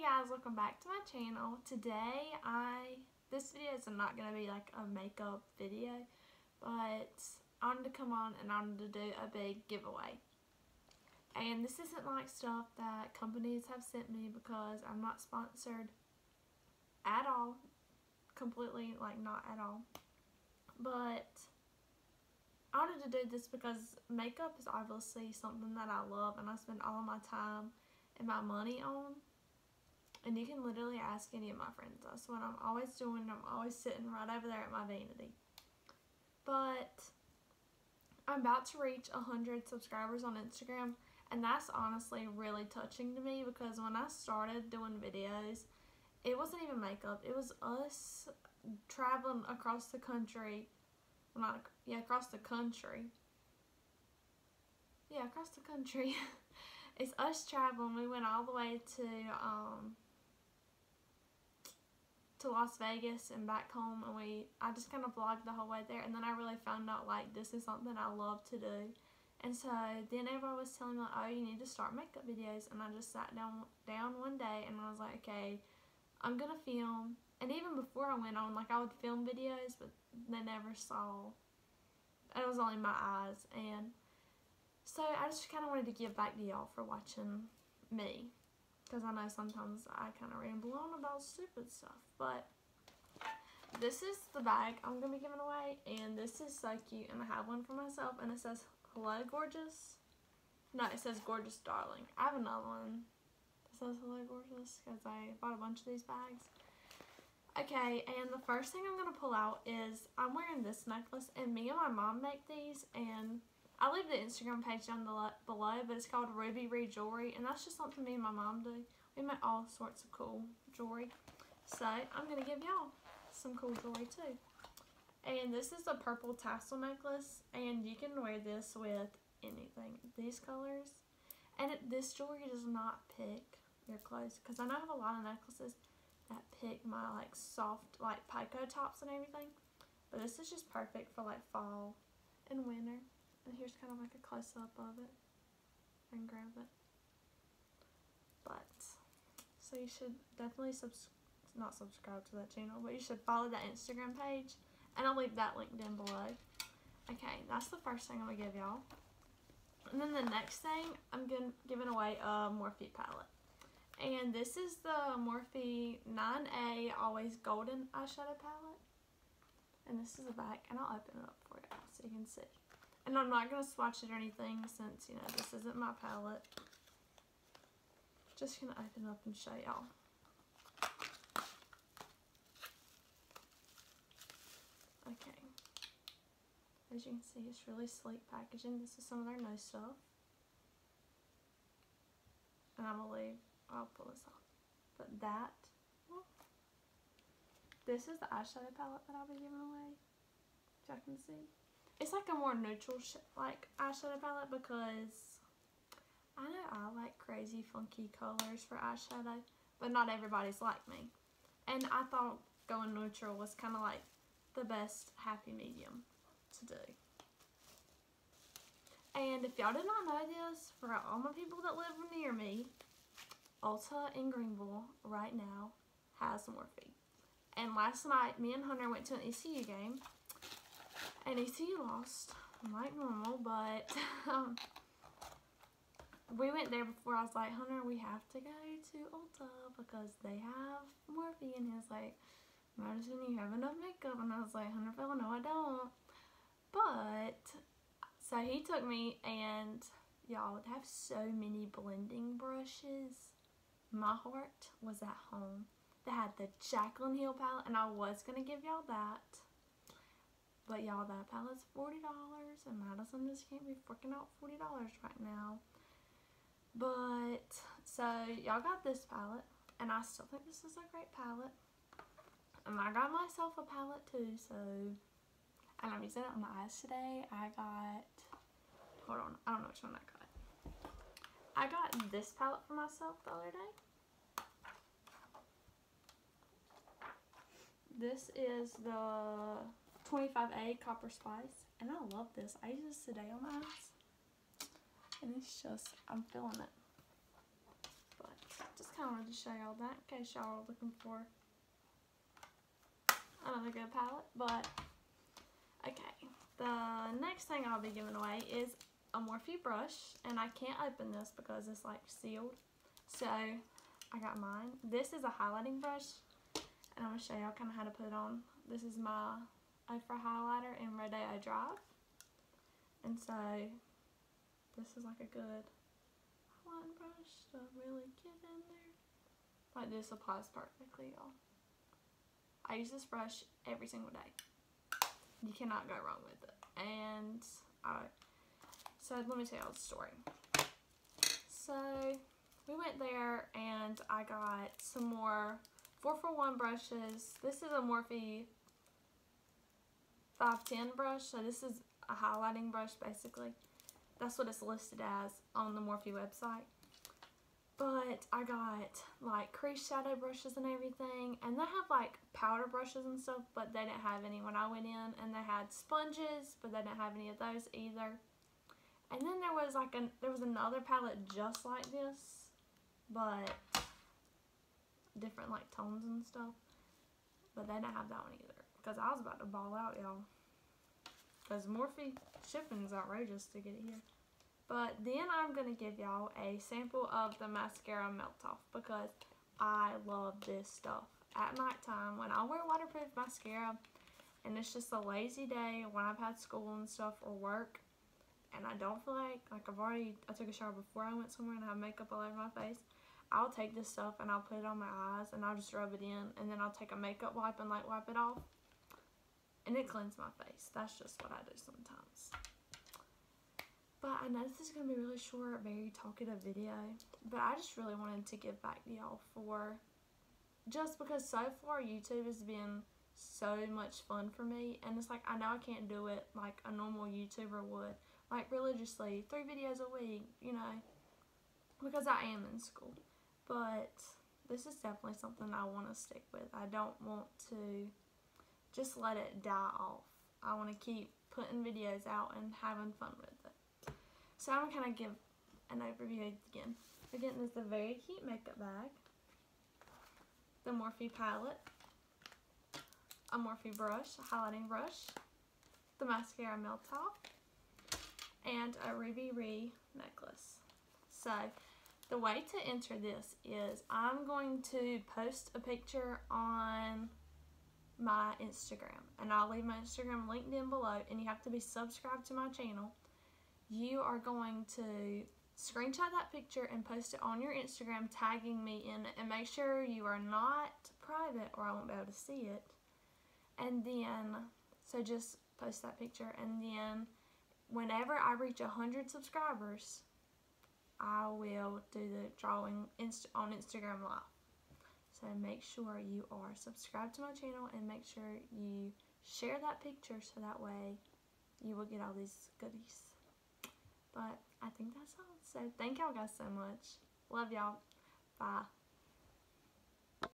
Hey guys, welcome back to my channel. Today I, this video is not going to be like a makeup video, but I wanted to come on and I wanted to do a big giveaway. And this isn't like stuff that companies have sent me because I'm not sponsored at all. Completely, like not at all. But I wanted to do this because makeup is obviously something that I love and I spend all of my time and my money on. And you can literally ask any of my friends. That's what I'm always doing. I'm always sitting right over there at my vanity. But I'm about to reach 100 subscribers on Instagram. And that's honestly really touching to me because when I started doing videos, it wasn't even makeup. It was us traveling across the country. Well, not, yeah, across the country. Yeah, across the country. it's us traveling. We went all the way to um, to Las Vegas and back home and we I just kind of vlogged the whole way there and then I really found out like this is something I love to do. And so then everybody was telling me like oh you need to start makeup videos and I just sat down down one day and I was like okay I'm gonna film. And even before I went on like I would film videos but they never saw it was only my eyes and so I just kind of wanted to give back to y'all for watching me because I know sometimes I kind of ramble on about stupid stuff, but this is the bag I'm going to be giving away, and this is so cute, and I have one for myself, and it says, hello, gorgeous, no, it says, gorgeous darling, I have another one that says, hello, gorgeous, because I bought a bunch of these bags, okay, and the first thing I'm going to pull out is, I'm wearing this necklace, and me and my mom make these, and I'll leave the Instagram page down below, but it's called Ruby Rhee Jewelry, and that's just something me and my mom do. We make all sorts of cool jewelry. So, I'm going to give y'all some cool jewelry too. And this is a purple tassel necklace, and you can wear this with anything. These colors. And it, this jewelry does not pick your clothes, because I know I have a lot of necklaces that pick my like soft like pico tops and everything. But this is just perfect for like fall and winter. And here's kind of like a close-up of it. and grab it. But, so you should definitely subs not subscribe to that channel, but you should follow that Instagram page. And I'll leave that link down below. Okay, that's the first thing I'm going to give y'all. And then the next thing, I'm gonna, giving away a Morphe palette. And this is the Morphe 9A Always Golden Eyeshadow Palette. And this is the back, and I'll open it up for you so you can see. And I'm not going to swatch it or anything since, you know, this isn't my palette. Just going to open up and show y'all. Okay. As you can see, it's really sleek packaging. This is some of their nose stuff. And I believe I'll pull this off. But that, this is the eyeshadow palette that I'll be giving away. Which I can see it's like a more neutral like eyeshadow palette because I know I like crazy funky colors for eyeshadow, but not everybody's like me. And I thought going neutral was kind of like the best happy medium to do. And if y'all did not know this, for all my people that live near me, Ulta in Greenville right now has Morphe. And last night, me and Hunter went to an ECU game and ECU lost, like normal, but um, we went there before. I was like, Hunter, we have to go to Ulta because they have Morphe. And he was like, Madison, you have enough makeup. And I was like, Hunter no, I don't. But, so he took me and y'all would have so many blending brushes. My heart was at home. They had the Jaclyn Hill palette and I was going to give y'all that. But y'all, that palette's $40 and Madison just can't be freaking out $40 right now. But, so y'all got this palette and I still think this is a great palette. And I got myself a palette too, so, and I'm using it on my eyes today. I got, hold on, I don't know which one I got. I got this palette for myself the other day. This is the 25A Copper Spice. And I love this. I use this today on my eyes. And it's just, I'm feeling it. But just kind of wanted to show y'all that in case y'all are looking for another good palette. But, okay. The next thing I'll be giving away is a Morphe brush. And I can't open this because it's like sealed. So, I got mine. This is a highlighting brush. And I'm going to show y'all kind of how to put it on. This is my Ofra highlighter and in Rodeo Drive. And so, this is like a good highlighting brush to really get in there. Like this applies perfectly, y'all. I use this brush every single day. You cannot go wrong with it. And, I, so let me tell y'all the story. So, we went there and I got some more 4 for 1 brushes. This is a Morphe 510 brush. So this is a highlighting brush basically. That's what it's listed as on the Morphe website. But I got like crease shadow brushes and everything. And they have like powder brushes and stuff, but they didn't have any when I went in. And they had sponges, but they didn't have any of those either. And then there was like a, there was another palette just like this, but different like tones and stuff. But they didn't have that one either. Because I was about to ball out, y'all. Because Morphe shipping's outrageous to get it here. But then I'm going to give y'all a sample of the mascara melt off. Because I love this stuff. At nighttime, when I wear waterproof mascara, and it's just a lazy day when I've had school and stuff or work, and I don't feel like, like I've already, I took a shower before I went somewhere and I have makeup all over my face. I'll take this stuff and I'll put it on my eyes and I'll just rub it in and then I'll take a makeup wipe and like wipe it off. And it cleans my face. That's just what I do sometimes. But I know this is going to be really short, very talkative video. But I just really wanted to give back to y'all for just because so far YouTube has been so much fun for me. And it's like, I know I can't do it like a normal YouTuber would. Like religiously, three videos a week, you know, because I am in school. But this is definitely something I want to stick with. I don't want to just let it die off. I want to keep putting videos out and having fun with it. So I'm going to kind of give an overview again. Again, this is a very cute makeup bag. The Morphe palette. A Morphe brush, a highlighting brush. The mascara melt off. And a Ruby Rhee necklace. So, the way to enter this is I'm going to post a picture on my Instagram and I'll leave my Instagram linked in below and you have to be subscribed to my channel. You are going to screenshot that picture and post it on your Instagram tagging me in it and make sure you are not private or I won't be able to see it. And then, so just post that picture and then whenever I reach 100 subscribers, I will do the drawing inst on Instagram Live. So make sure you are subscribed to my channel and make sure you share that picture so that way you will get all these goodies. But I think that's all. So thank y'all guys so much. Love y'all. Bye.